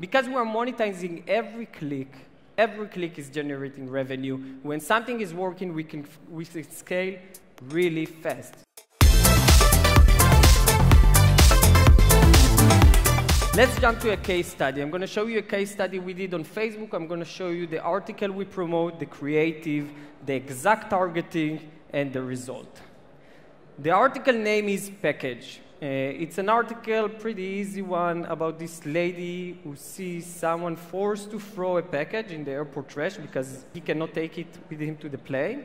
Because we're monetizing every click, every click is generating revenue. When something is working, we can, we can scale really fast. Let's jump to a case study. I'm going to show you a case study we did on Facebook. I'm going to show you the article we promote, the creative, the exact targeting, and the result. The article name is Package. Uh, it's an article, pretty easy one, about this lady who sees someone forced to throw a package in the airport trash because he cannot take it with him to the plane.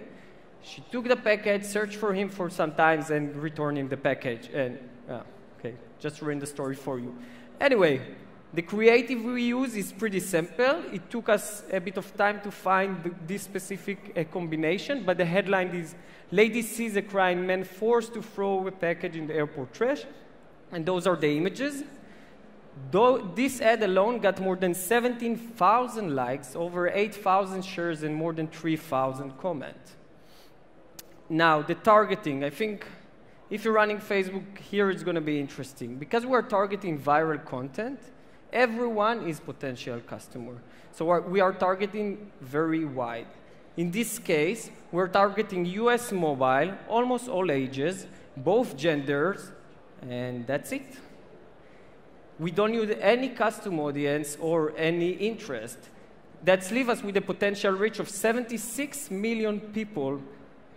She took the package, searched for him for some time, and returned him the package. And, uh, okay, just ruined the story for you. Anyway, the creative we use is pretty simple. It took us a bit of time to find the, this specific uh, combination, but the headline is Lady sees a crying man forced to throw a package in the airport trash. And those are the images. Though this ad alone got more than 17,000 likes, over 8,000 shares, and more than 3,000 comments. Now, the targeting, I think if you're running Facebook, here it's going to be interesting. Because we're targeting viral content, everyone is potential customer. So we are targeting very wide. In this case, we're targeting US mobile, almost all ages, both genders, and that's it. We don't use any custom audience or any interest. That leaves us with a potential reach of 76 million people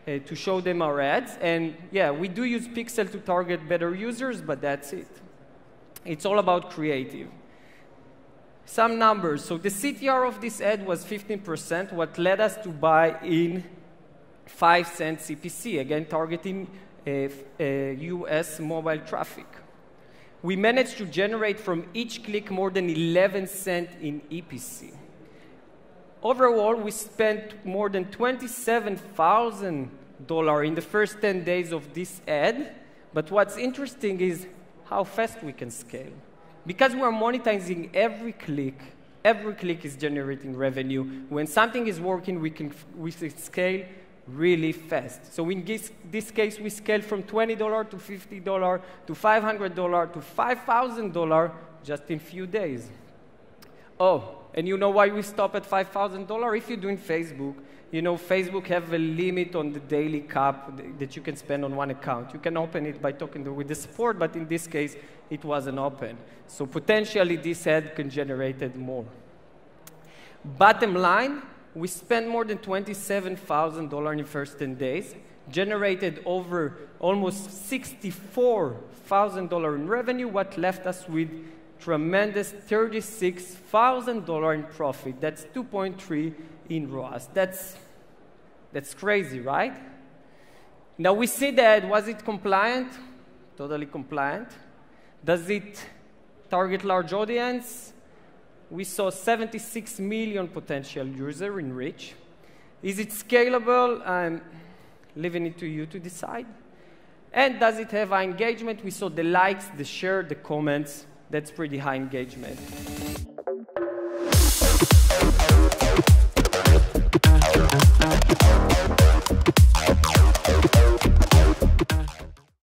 uh, to show them our ads. And yeah, we do use Pixel to target better users, but that's it. It's all about creative. Some numbers. So the CTR of this ad was 15%, what led us to buy in 5 cent CPC, again targeting uh, uh, US mobile traffic. We managed to generate from each click more than 11 cent in EPC. Overall, we spent more than $27,000 in the first 10 days of this ad. But what's interesting is how fast we can scale. Because we're monetizing every click, every click is generating revenue. When something is working, we can, we can scale really fast. So in this, this case, we scale from $20 to $50 to $500 to $5,000 just in few days. Oh, and you know why we stop at $5,000? If you're doing Facebook, you know Facebook have a limit on the daily cap that you can spend on one account. You can open it by talking with the support, but in this case, it wasn't open. So potentially, this ad can generate more. Bottom line, we spent more than $27,000 in the first 10 days, generated over almost $64,000 in revenue, what left us with tremendous $36,000 in profit. That's 2.3 in ROAS. That's, that's crazy, right? Now we see that, was it compliant? Totally compliant. Does it target large audience? We saw 76 million potential user in reach. Is it scalable? I'm leaving it to you to decide. And does it have engagement? We saw the likes, the share, the comments, that's pretty high engagement.